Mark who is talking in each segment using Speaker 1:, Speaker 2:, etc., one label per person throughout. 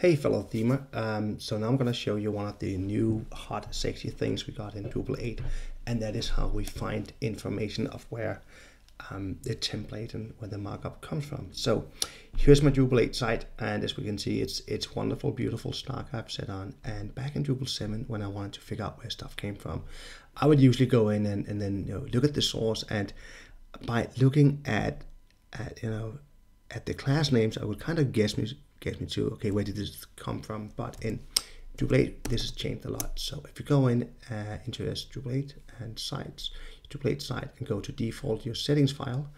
Speaker 1: Hey fellow themer, um, so now I'm going to show you one of the new hot sexy things we got in Drupal 8 and that is how we find information of where um, the template and where the markup comes from. So here's my Drupal 8 site and as we can see it's it's wonderful beautiful Stark I've set on. And back in Drupal 7 when I wanted to figure out where stuff came from I would usually go in and, and then you know, look at the source. And by looking at, at you know at the class names I would kind of guess me guess me to, okay, where did this come from? But in Drupal 8, this has changed a lot. So if you go in uh, into this Drupal 8 and sites, Drupal 8 site and go to default your settings file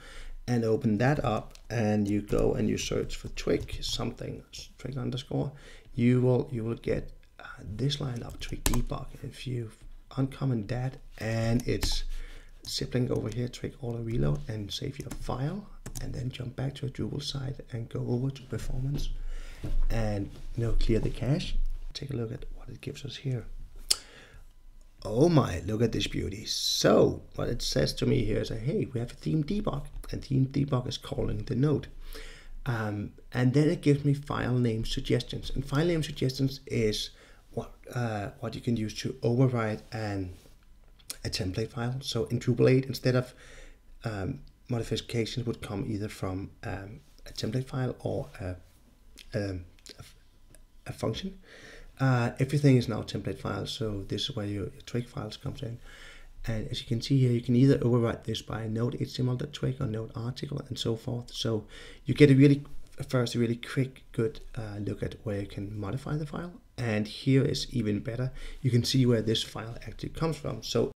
Speaker 1: and open that up and you go and you search for twig something, twig underscore, you will you will get uh, this line of twig debug. If you uncomment that and it's sibling over here, twig auto reload and save your file and then jump back to a Drupal site and go over to performance and you know clear the cache. Take a look at what it gives us here. Oh my look at this beauty. So what it says to me here is hey we have a theme debug and theme debug is calling the node. Um, and then it gives me file name suggestions. And file name suggestions is what uh, what you can use to override an a template file. So in Drupal 8 instead of um, modifications would come either from um, a template file or a um, a, a, function. Uh, everything is now template files, so this is where your, your twig files comes in. And as you can see here, you can either overwrite this by node html.twig or node article and so forth. So you get a really first a really quick, good uh, look at where you can modify the file. And here is even better. You can see where this file actually comes from. So